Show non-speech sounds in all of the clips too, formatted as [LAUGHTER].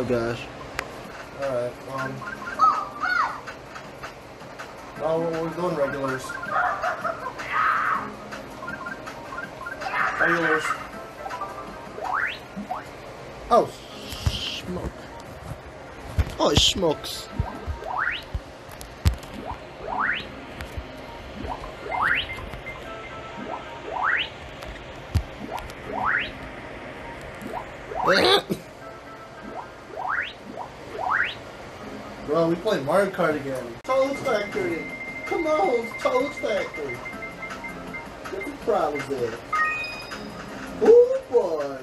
Oh gosh. Alright, um. No, we're, we're doing regulars. Regulars. Oh, smoke. Oh, it smokes. [LAUGHS] Playing Mario Kart again. Toad Factory. Come on, Toad Factory. What the problems there? Oh boy.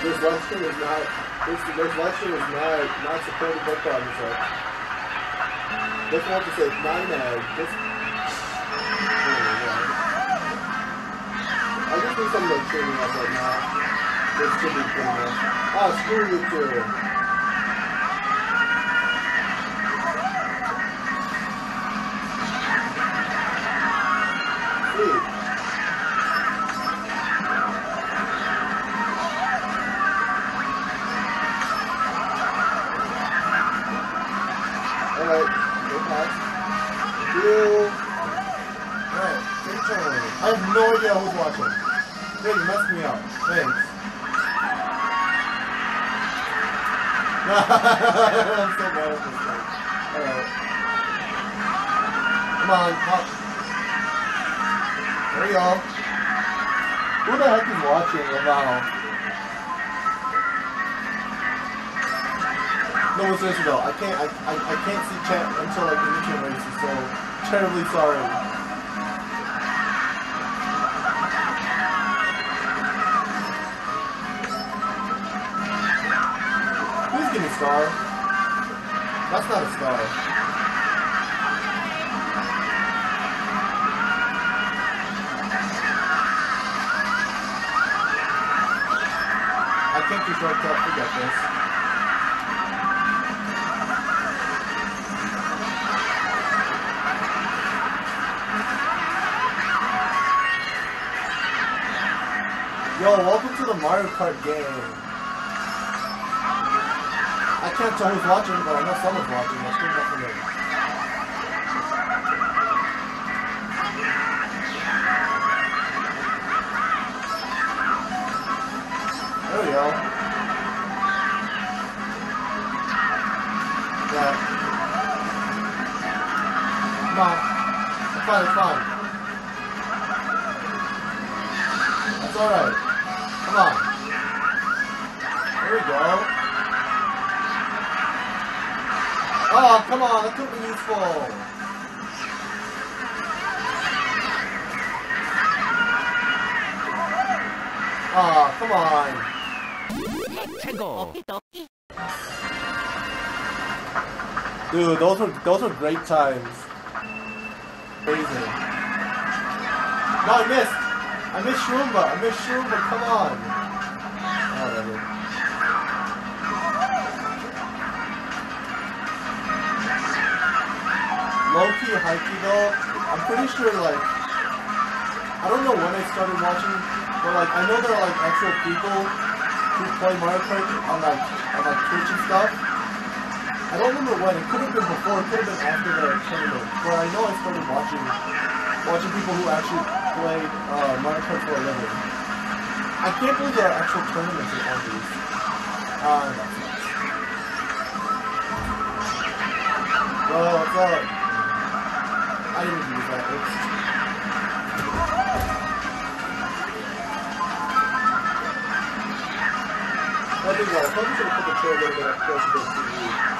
This live is not. This this live is not not supported by problems. So. Just want to say not ad. Just. I just need some like training up right now. This should be pretty much. Ah, screw you too. Can't see chat until like the mission races, so terribly sorry. Give me a star. That's not a star. I can't do shortcut, forget this. Yo, welcome to the Mario Kart game. I can't tell who's watching, but I know someone's watching. Let's bring that from there. There we go. Yeah. Come on. It's fine, it's fine. That's alright. Come on. There we go. Oh, come on, that could be useful. Oh, come on. Dude, those were those were great times. Crazy. No, I missed. I missed Shroomba. I missed Shroomba. Come on. Oh, Whatever. Low key, high key though. I'm pretty sure like I don't know when I started watching, but like I know there are like actual people who play Mario Kart on like on like Twitch and stuff. I don't remember when. It could have been before. It could have been after the tournament. But I know I started watching watching people who actually play uh, Mario Kart for a living. I can't believe there are actual tournaments in all these. Uh, nuts. Bro, what's up? I didn't use that. It's... I think I probably should have put the chair a little bit closer to the TV.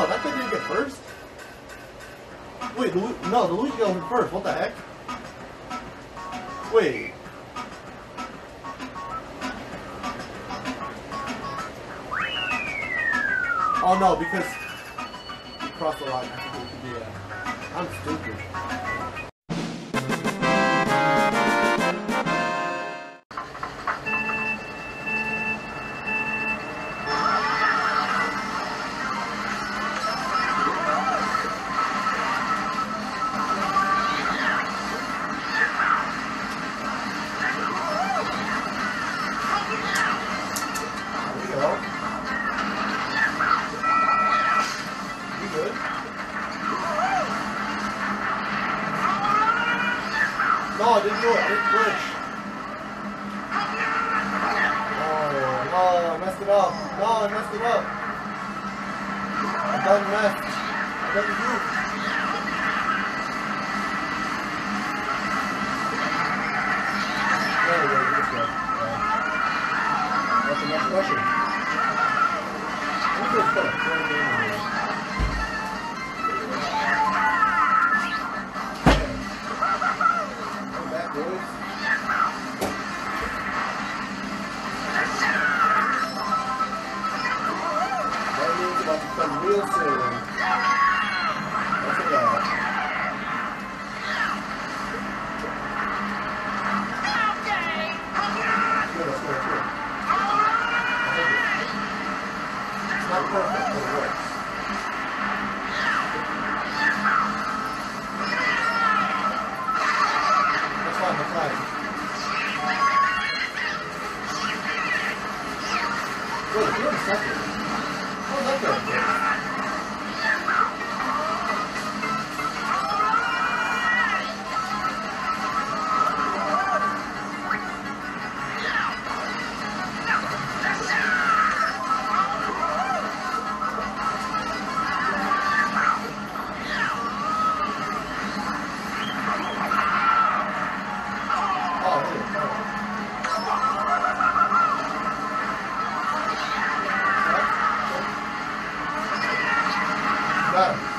No, that guy didn't get first. Wait, Lu no, the Luigi got first. What the heck? Wait. Oh no, because you crossed the line. I'm stupid. Thank you. Claro.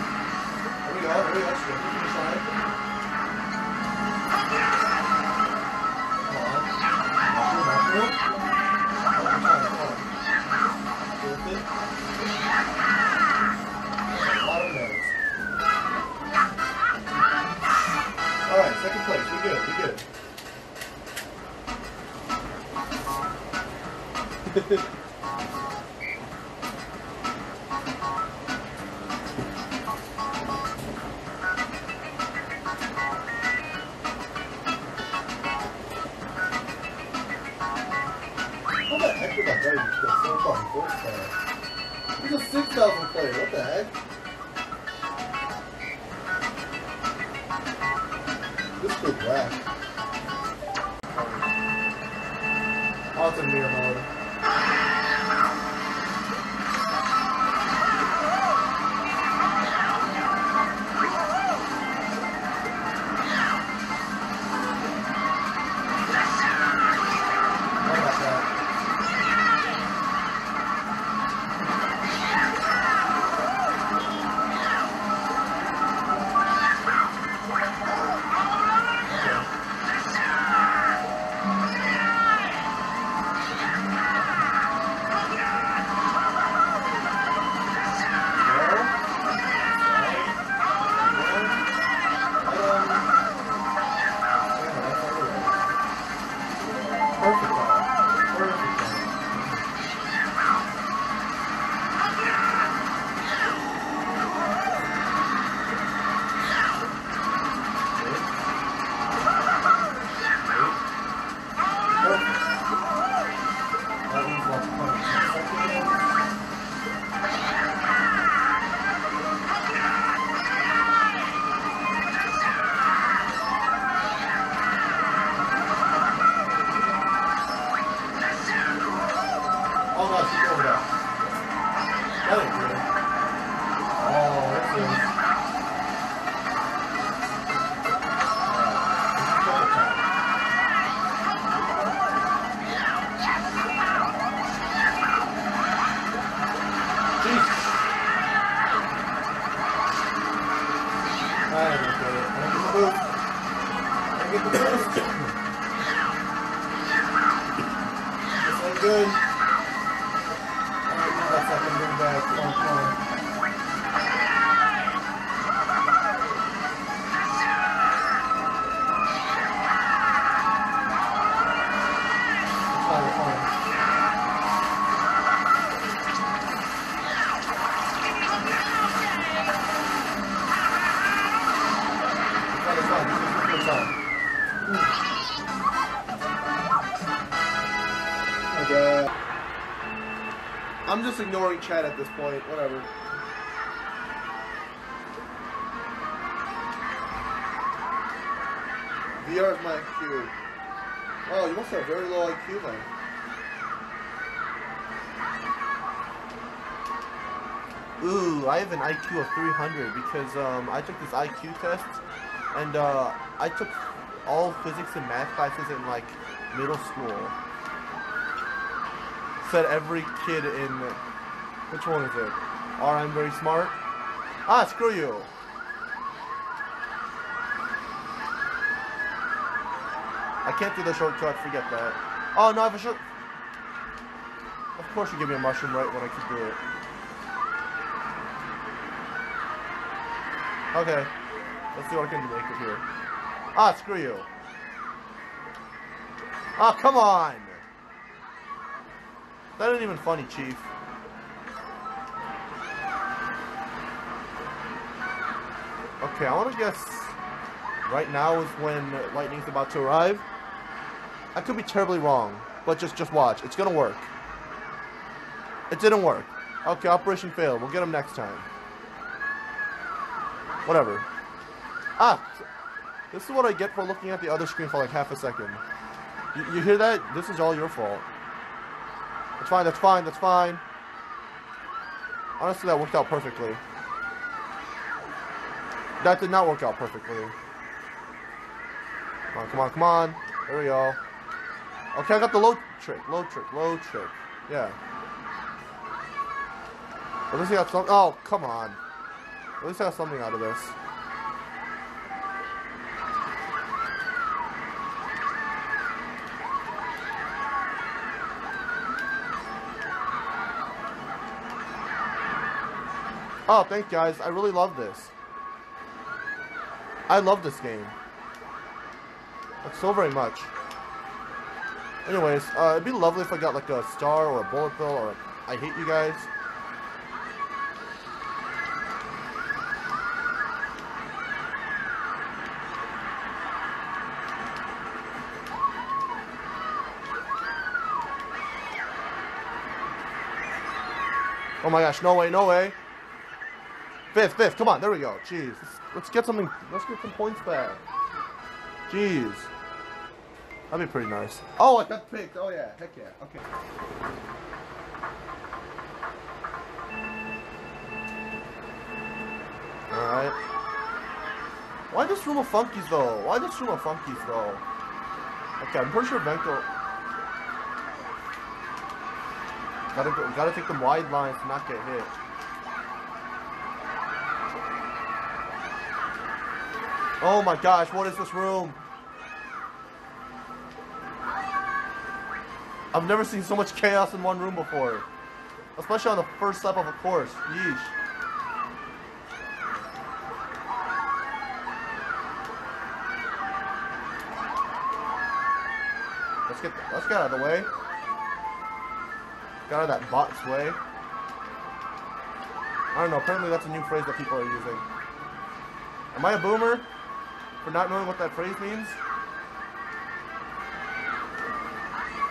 Chat at this point. Whatever. VR is my IQ. Oh, you must have very low IQ then. Ooh, I have an IQ of 300 because um, I took this IQ test, and uh, I took all physics and math classes in like middle school. Said every kid in which one is it? Or I'm very smart. Ah, screw you. I can't do the shortcut. Forget that. Oh no, I have a short. Of course, you give me a mushroom right when I can do it. Okay. Let's see what I can do make it here. Ah, screw you. Ah, come on! That ain't even funny, Chief. Okay, I want to guess right now is when lightning's about to arrive. I could be terribly wrong, but just just watch. It's gonna work. It didn't work. Okay, operation failed. We'll get him next time. Whatever. Ah! This is what I get for looking at the other screen for like half a second. You, you hear that? This is all your fault. That's fine, that's fine, that's fine. Honestly, that worked out perfectly. That did not work out perfectly. Come on, come on, come on. There we go. Okay, I got the low trick, low trick, low trick. Yeah. At least I got some. Oh, come on. At least I got something out of this. Oh, thank you guys. I really love this. I love this game. Like, so very much. Anyways, uh, it'd be lovely if I got like a star or a bullet bill or a I hate you guys. Oh my gosh, no way, no way. Fifth, fifth, come on, there we go. Jeez. Let's, let's get something, let's get some points back. Jeez. That'd be pretty nice. Oh, I got picked. Oh yeah, heck yeah. Okay. Alright. Why this room of funkies though? Why this room of funkies though? Okay, I'm pretty sure Benko... Gotta, go, gotta take them wide lines to not get hit. Oh my gosh, what is this room? I've never seen so much chaos in one room before. Especially on the first step of a course. Yeesh. Let's get let's get out of the way. Get out of that bot's way. I don't know, apparently that's a new phrase that people are using. Am I a boomer? For not knowing what that phrase means?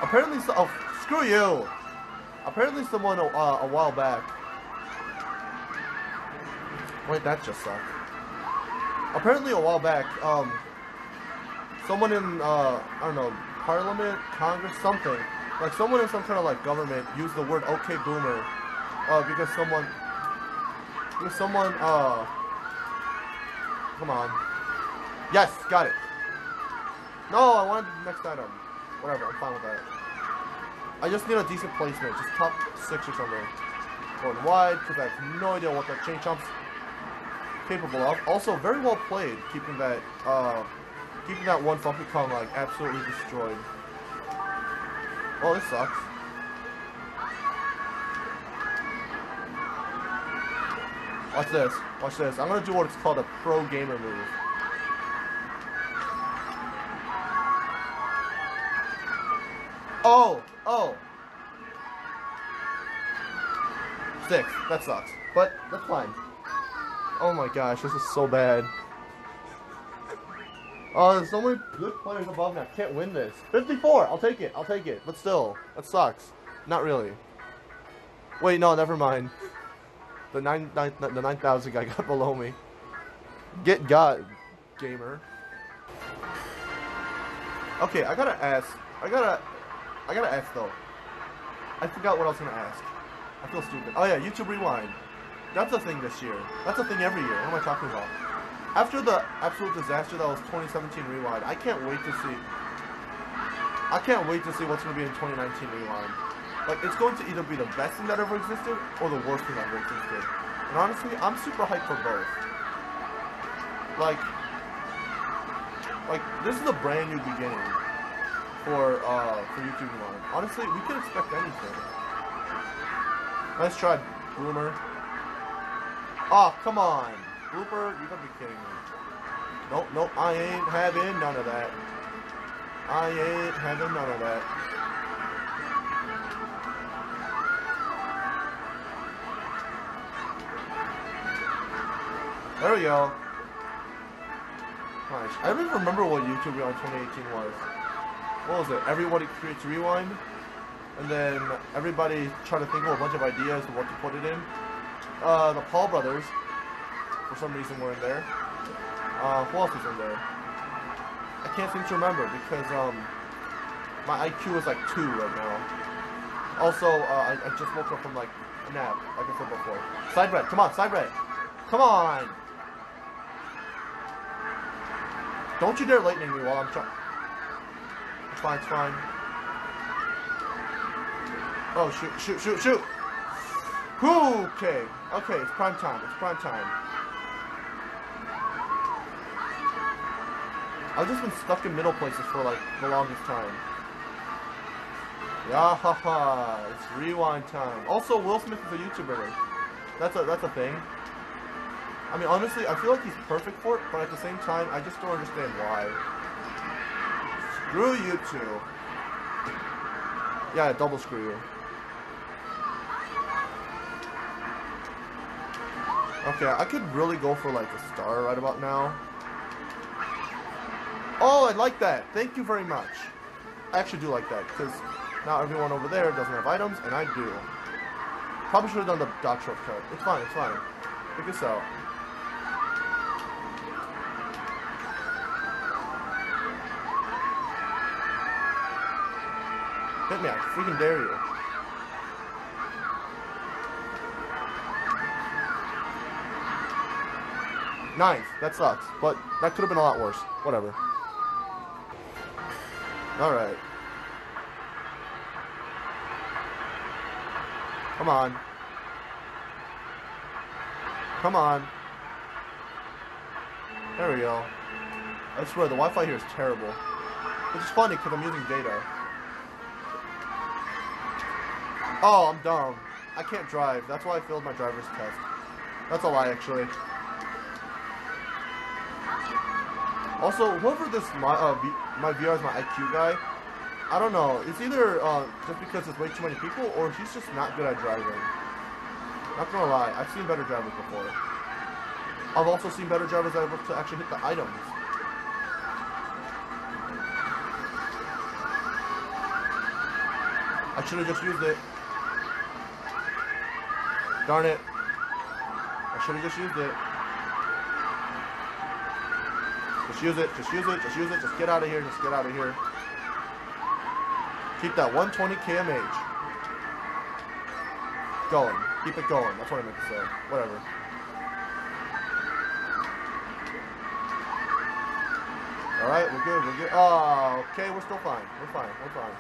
Apparently, so, oh, screw you. Apparently, someone uh, a while back. Wait, that just sucked. Apparently, a while back, um, someone in uh, I don't know, Parliament, Congress, something like someone in some kind of like government used the word "okay, boomer," uh, because someone, because someone, uh, come on, yes, got it. No, I wanted the next item. Whatever, I'm fine with that. I just need a decent placement, just top six or something. Going wide, because I have no idea what that chain chomps. capable of. Also, very well played, keeping that uh, keeping that one Funky Kong like absolutely destroyed. Oh, this sucks. Watch this. Watch this. I'm gonna do what it's called a pro gamer move. Oh! Oh! Six. That sucks. But, that's fine. Oh my gosh, this is so bad. Oh, there's so many good players above me. I can't win this. 54! I'll take it. I'll take it. But still, that sucks. Not really. Wait, no, never mind. The nine, nine the 9,000 guy [LAUGHS] got below me. Get got, gamer. Okay, I gotta ask. I gotta, I gotta ask though. I forgot what I was gonna ask. I feel stupid. Oh yeah, YouTube Rewind. That's a thing this year. That's a thing every year. What am I talking about? After the absolute disaster that was 2017 Rewind, I can't wait to see. I can't wait to see what's gonna be in 2019 Rewind. Like, it's going to either be the best thing that ever existed or the worst thing that ever existed. And honestly, I'm super hyped for both. Like, like this is a brand new beginning for uh for YouTube Rewind. Honestly, we can expect anything. Nice try, Bloomer. Oh, come on. Blooper, you gotta be kidding me. Nope, nope, I ain't having none of that. I ain't having none of that. There we go. Nice. I don't even remember what YouTube Rewind 2018 was. What was it? Everybody creates Rewind? And then everybody try to think of a bunch of ideas of what to put it in. Uh, the Paul brothers, for some reason, were in there. Uh, who else was in there? I can't seem to remember because um, my IQ is like two right now. Also, uh, I, I just woke up from like a nap, like I said before. Side bread, come on, side bread, come on. Don't you dare lightning me while I'm trying. Fine, fine. Oh, shoot, shoot, shoot, shoot! Okay, okay, it's prime time, it's prime time. I've just been stuck in middle places for like the longest time. Yeah, it's rewind time. Also, Will Smith is a YouTuber. That's a, that's a thing. I mean, honestly, I feel like he's perfect for it, but at the same time, I just don't understand why. Screw you two. Yeah, double screw you. Okay, I could really go for like a star right about now. Oh, I like that. Thank you very much. I actually do like that, because now everyone over there doesn't have items, and I do. Probably should have done the dot shortcut. It's fine, it's fine. Figure this out. Freaking dare you. Ninth, that sucks, but that could have been a lot worse. Whatever. Alright. Come on. Come on. There we go. I swear, the Wi-Fi here is terrible. Which is funny, because I'm using data. Oh, I'm dumb. I can't drive. That's why I failed my driver's test. That's a lie, actually. Also, whoever this my uh, v, my VR is my IQ guy, I don't know. It's either uh, just because it's way too many people, or he's just not good at driving. Not gonna lie, I've seen better drivers before. I've also seen better drivers that are able to actually hit the items. I should have just used it. Darn it. I should have just used it. Just use it, just use it, just use it, just get out of here, just get out of here. Keep that 120 kmh. Going. Keep it going. That's what I meant to say. Whatever. Alright, we're good, we're good. Oh, okay, we're still fine. We're fine, we're fine.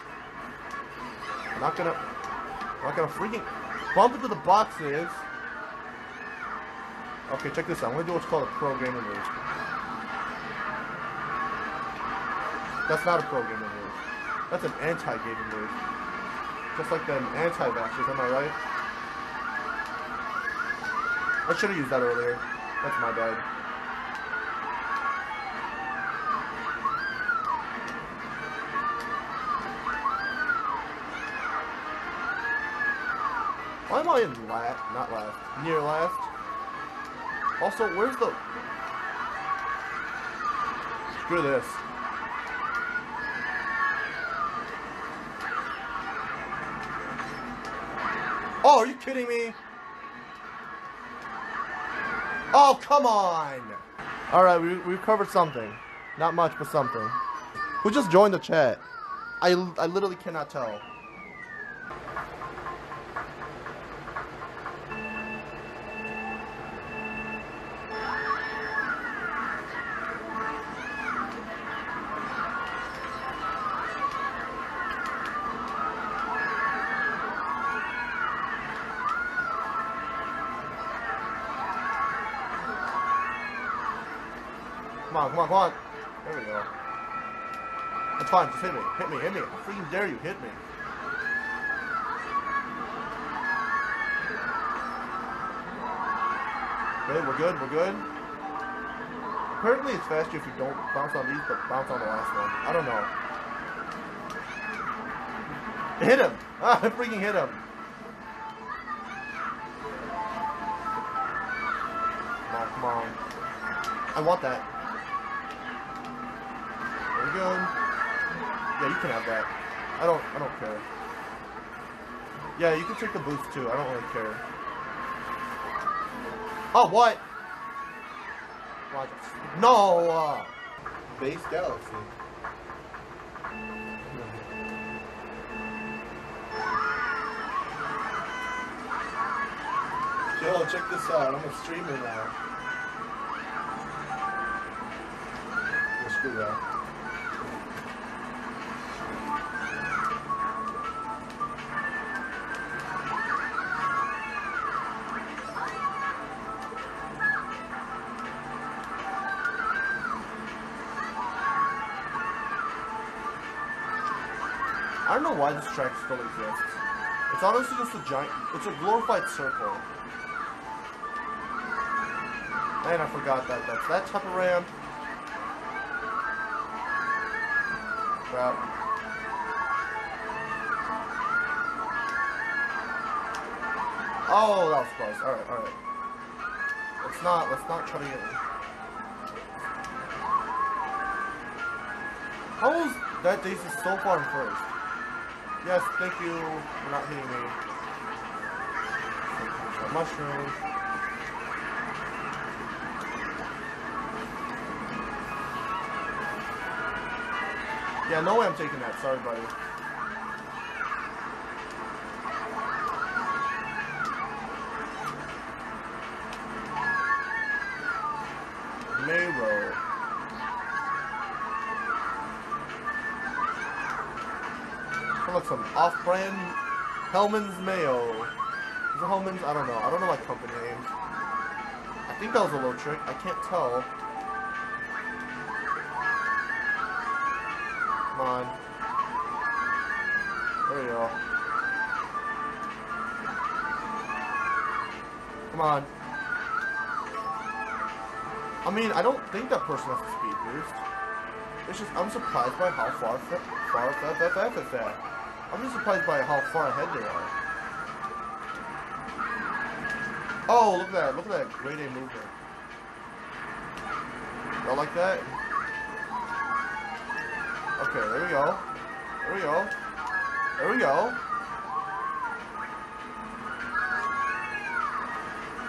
I'm not gonna... I'm not gonna freaking bump into the boxes. Okay, check this out. I'm gonna do what's called a pro gamer move. That's not a pro gamer move. That's an anti-gamer move. Just like them anti-vaxxers, am I right? I should have used that earlier. That's my bad. I in last? Not last. Near last. Also, where's the... Screw this. Oh, are you kidding me? Oh, come on! Alright, we, we covered something. Not much, but something. Who just joined the chat? I, I literally cannot tell. Come on, come on, come on. There we go. It's fine, just hit me. Hit me, hit me. I freaking dare you, hit me. Good, we're good, we're good. Apparently it's faster if you don't bounce on these, but bounce on the last one. I don't know. Hit him! Ah, [LAUGHS] I freaking hit him. Come on, come on. I want that. Yeah, you can have that. I don't I don't care. Yeah, you can take the boost too. I don't really care. Oh, what? No! Uh, Base Galaxy. Yo, check this out. I'm a streamer now. Yeah, Screw that. Don't know why this track still exists. It's honestly just a giant, it's a glorified circle. Man, I forgot that. That's that type of ramp. Crap. Oh, that was close. Alright, alright. Let's not, let's not try to get... How is that Daisy so far first? Yes, thank you for not hitting me. Mushroom. Yeah, no way I'm taking that. Sorry, buddy. Sound like some off-brand Hellmann's Mayo. Is it Hellmann's? I don't know. I don't know my company names. I think that was a low trick. I can't tell. Come on. There we go. Come on. I mean, I don't think that person has a speed boost. It's just, I'm surprised by how far, fa- far FFF is at. I'm just surprised by how far ahead they are. Oh, look at that. Look at that grade A movement. Y'all like that? Okay, there we go. There we go. There we go.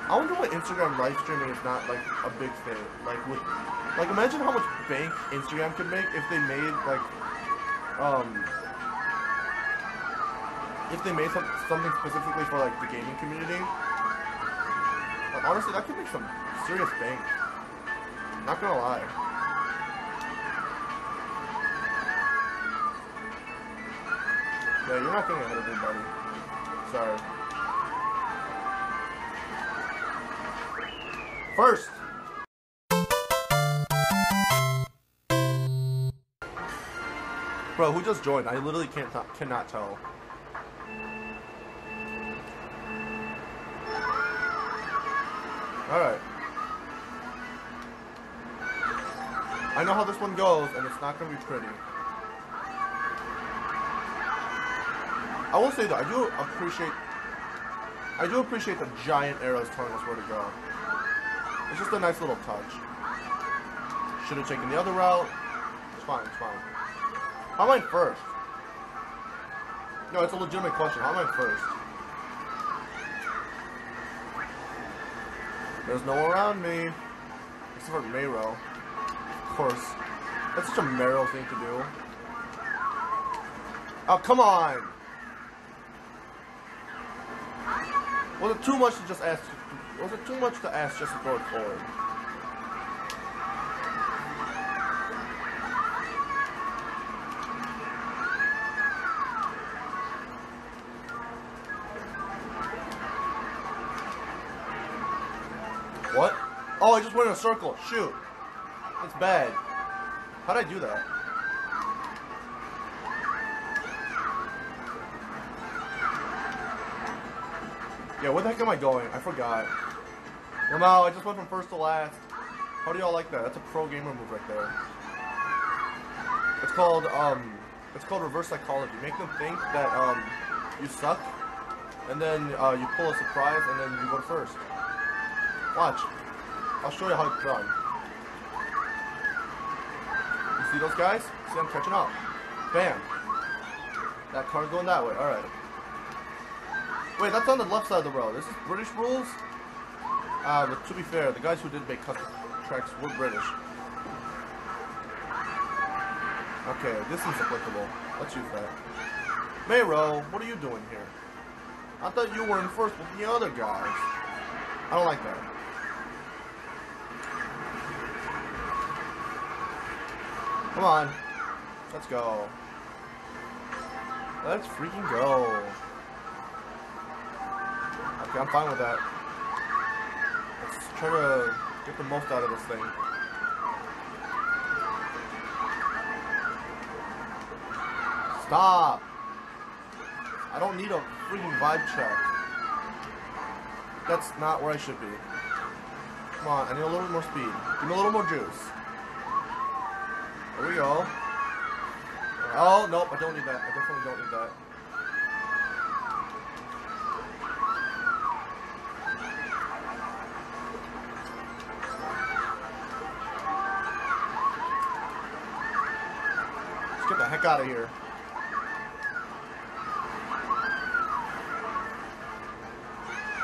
I wonder what Instagram live streaming is not like a big thing. Like with, like imagine how much bank Instagram could make if they made like, um, if they made some, something specifically for like the gaming community. Like, honestly, that could make some serious bank. Not gonna lie. Yeah, you're not getting ahead of buddy. Sorry. first. Bro, who just joined? I literally can't cannot tell. Alright. I know how this one goes, and it's not gonna be pretty. I will say though, I do appreciate I do appreciate the giant arrows telling us where to go. It's just a nice little touch. Should have taken the other route. It's fine, it's fine. How am I first? No, it's a legitimate question. How am I first? There's no one around me. Except for Mayro. Of course. That's such a Mayro thing to do. Oh, come on! Was it too much to just ask? Was it too much to ask just to go Oh, I just went in a circle. Shoot. That's bad. How'd I do that? Yeah, where the heck am I going? I forgot. Well, no, I just went from first to last. How do y'all like that? That's a pro gamer move right there. It's called, um, it's called reverse psychology. Make them think that, um, you suck, and then, uh, you pull a surprise, and then you go first. Watch. I'll show you how it's done. You see those guys? See them catching up. Bam. That car's going that way. Alright. Wait, that's on the left side of the road. This is British rules? Uh, but to be fair, the guys who did make custom tracks were British. Okay, this is applicable. Let's use that. Mayro, what are you doing here? I thought you were in first with the other guys. I don't like that. Come on. Let's go. Let's freaking go. Okay, I'm fine with that. Let's try to get the most out of this thing. Stop! I don't need a freaking vibe check. That's not where I should be. Come on, I need a little bit more speed. Give me a little more juice. There we go. Oh, nope, I don't need that. I definitely don't need that. Let's get the heck out of here.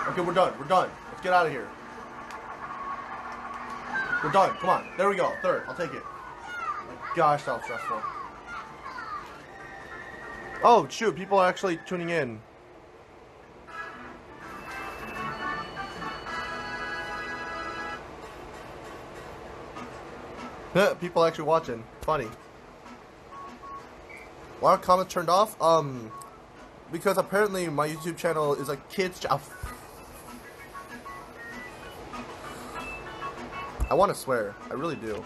Okay, we're done. We're done. Let's get out of here. We're done. Come on. There we go. Third. I'll take it. Gosh, that was stressful. Oh, shoot. People are actually tuning in. [LAUGHS] People actually watching. Funny. Why are comments turned off? Um, because apparently my YouTube channel is a kid's channel. I want to swear. I really do.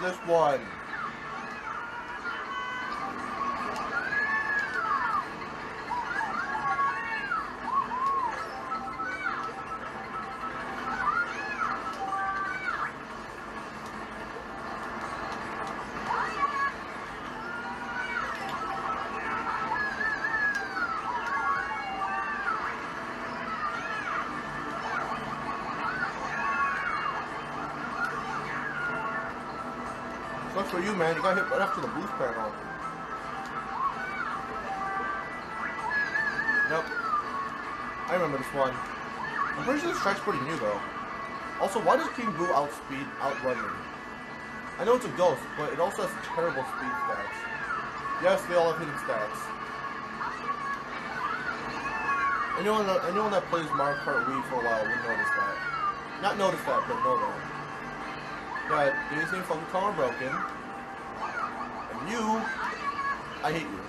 This one. Pretty new, though. Also, why does King Boo outspeed, outrun me? I know it's a ghost, but it also has terrible speed stats. Yes, they all have hidden stats. Anyone that, anyone that plays Mario Kart Wii for a while would notice that. Not notice that, but know that. Got Disney Funky Kong Broken. And you, I hate you.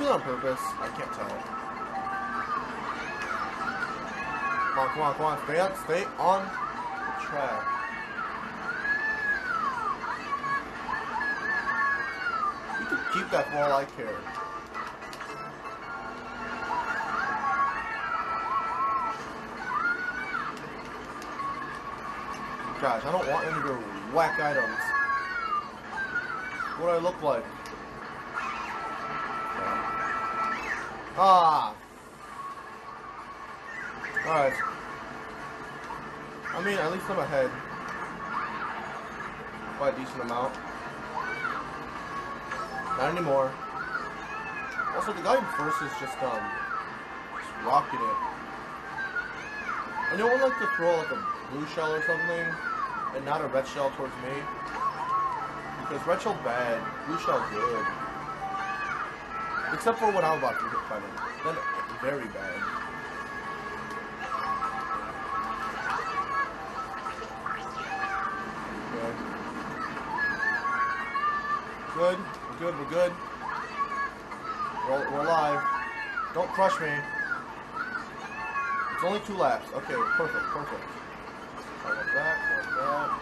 Do that on purpose? I can't tell. Come on, come on, come on. Stay on, stay on the track. You can keep that for all I care. Gosh, I don't want any of your whack items. What do I look like? Ah. Alright. I mean, at least I'm ahead. By a decent amount. Not anymore. Also, the guy in first is just, um, just rocking it. And no one like to throw, like, a blue shell or something, and not a red shell towards me. Because red shell bad, blue shell good. Except for when I'm about to hit by very bad. Good. We're good. We're good. We're, we're alive. Don't crush me. It's only two laps. Okay, perfect, perfect. I that, that.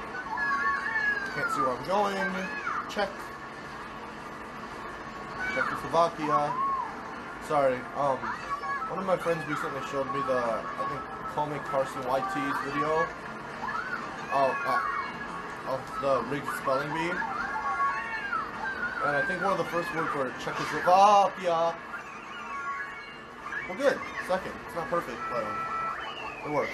Can't see where I'm going. Check. Czechoslovakia. Sorry, um, one of my friends recently showed me the, I think, Call Me Carson YT's video of, uh, of the rigged spelling bee. And I think one of the first words were Czechoslovakia. Well, good. Second. It's not perfect, but um, it works.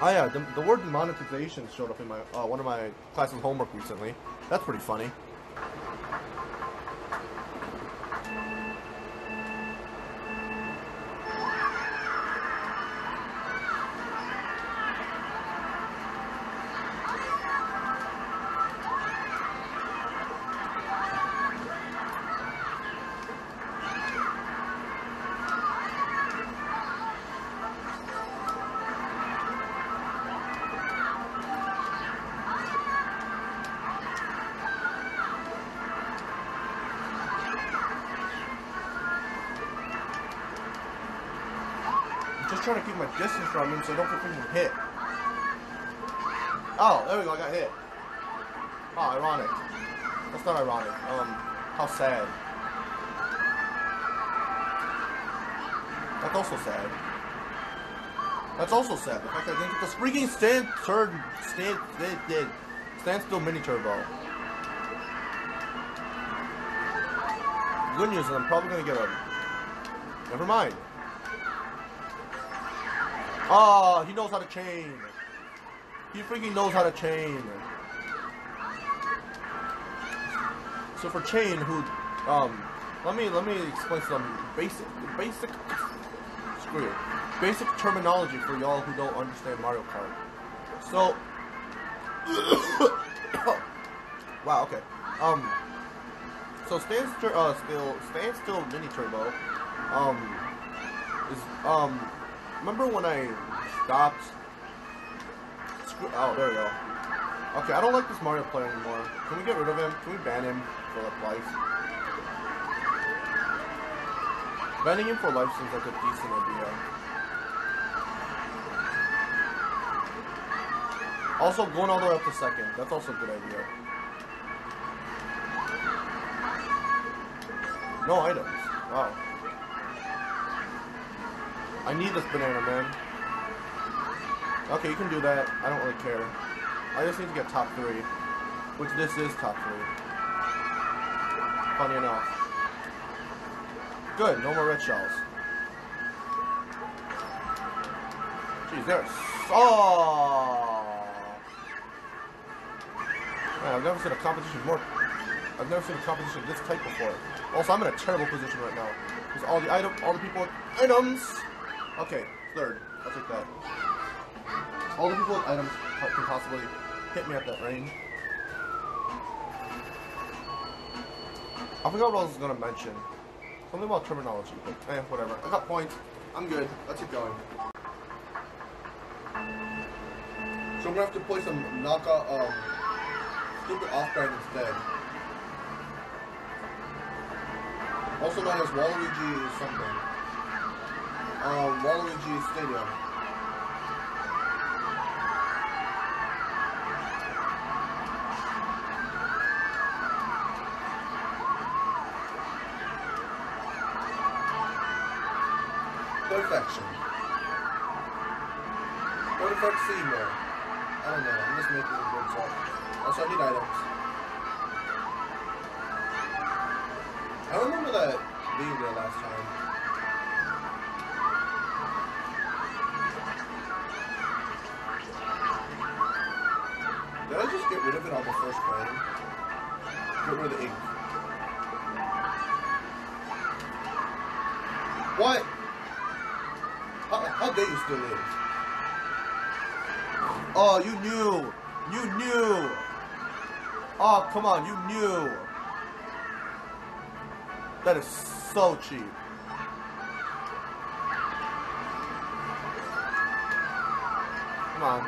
Oh yeah, the, the word monetization showed up in my uh, one of my classes' homework recently. That's pretty funny. Trying to keep my distance from him so I don't get freaking hit. Oh, there we go, I got hit. Oh, ironic. That's not ironic. Um, how sad. That's also sad. That's also sad. The fact that I didn't get the freaking stand turn stand stand, stand, stand still mini turbo. Good news is I'm probably gonna get a. Never mind. Oh, he knows how to chain. He freaking knows how to chain. So for chain, who, um, let me let me explain some basic basic screw it, basic terminology for y'all who don't understand Mario Kart. So, [COUGHS] wow, okay. Um, so stand still, uh, still stand still mini turbo, um, is um remember when I stopped? Screw, oh, there we go. Okay, I don't like this Mario player anymore. Can we get rid of him? Can we ban him for life? Banning him for life seems like a decent idea. Also, going all the way up to second. That's also a good idea. No items. Wow. I need this banana, man. Okay, you can do that. I don't really care. I just need to get top three. Which this is top three. Funny enough. Good, no more red shells. Jeez, there's... Oh! Man, I've never seen a competition more... I've never seen a competition this tight before. Also, I'm in a terrible position right now. Because all the item, all the people items... Okay, third. I'll take that. All the people with items can possibly hit me at that range. I forgot what I was gonna mention. Something about terminology, but eh, whatever. I got points. I'm good. Let's keep going. So I'm gonna have to play some knockout, um, stupid off-brand instead. Also known as Waluigi something. Um, Waluigi Stadium. What? How, how dare you still live? Oh, you knew. You knew. Oh, come on, you knew. That is so cheap. Come on.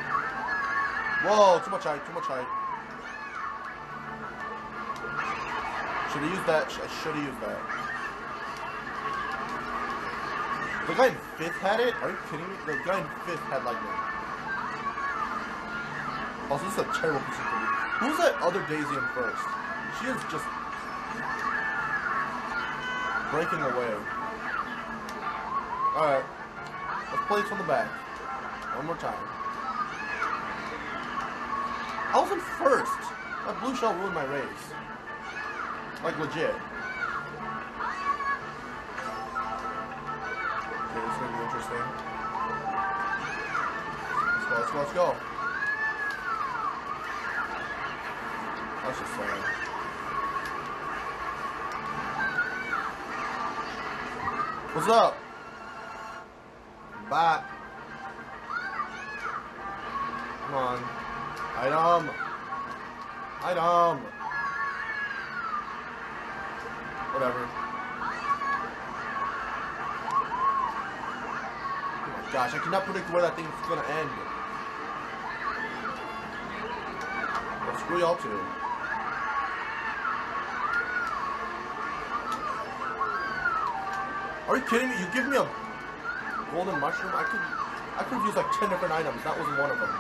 Whoa, too much height, too much height. Should have used that. I should have used that. The guy in fifth had it? Are you kidding me? The guy in fifth had lightning. Also, this is a terrible position to be. Who's that other Daisy in first? She is just breaking away. Alright. Let's play from the back. One more time. I was in first. That blue shell ruined my race. Like legit. What's up? Bye. Come on. Item. Item. Whatever. Oh my gosh, I cannot predict where that thing's gonna end. Well, screw y'all too. Are you kidding me? You give me a golden mushroom? I could I could have used like ten different items. That wasn't one of them.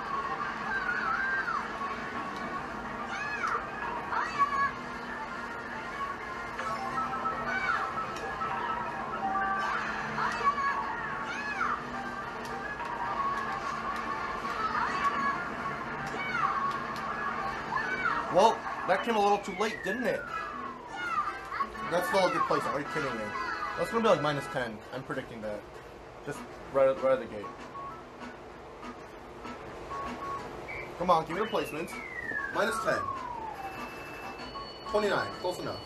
Well, that came a little too late, didn't it? That's not a good place. Are you kidding me? That's gonna be like minus 10. I'm predicting that. Just right, right at the gate. Come on, give me the placements. Minus 10. 29, close enough.